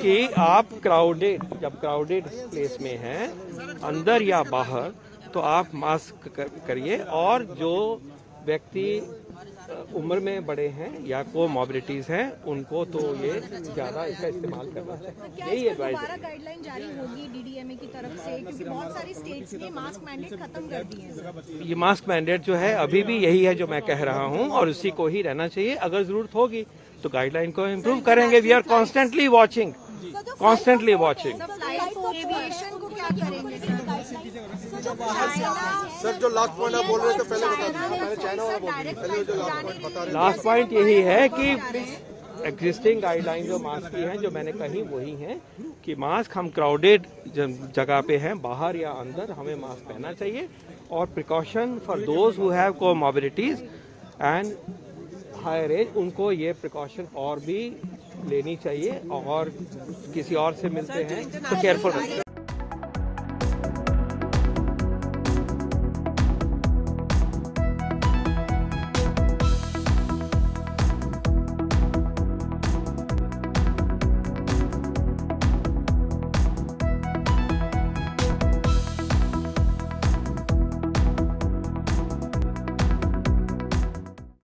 कि आप क्राउडेड जब क्राउडेड प्लेस में हैं अंदर या बाहर तो आप मास्क करिए और जो व्यक्ति उम्र में बड़े हैं या को मोबिलिटीज हैं उनको तो ये ज़्यादा इसका इस्तेमाल करना चाहिए। क्या यही एडवाइस दोबारा गाइडलाइन जारी होगी डीडीएमए की तरफ़ से? क्योंकि बहुत सारी स्टेट्स ने मास्क मैंडेट खत्म कर दिए हैं। ये मास्क मैंडेट जो है अभी भी यही है जो मैं कह रहा हूँ और उसी को ही रहना चाहिए। अगर ज़रूरत होगी तो गाइडलाइन को इम्प्रूव करेंगे। We are constantly watching constantly watching sir जो लास्ट पॉइंट आप बोल रहे थे पहले बता दीजिए। पहले चाइना वाला बोल दीजिए पहले जो लास्ट पॉइंट बता रहे लास्ट पॉइंट यही है कि एग्जिस्टिंग गाइडलाइन जो मास्क की हैं जो मैंने कही वही हैं कि मास्क हम क्राउडेड जगह पे हैं बाहर या अंदर हमें मास्क पहनना चाहिए। और precaution for those who have comorbidities and higher age उनको ये प्रिकॉशन और भी लेनी चाहिए और किसी और से मिलते हैं तो केयरफुल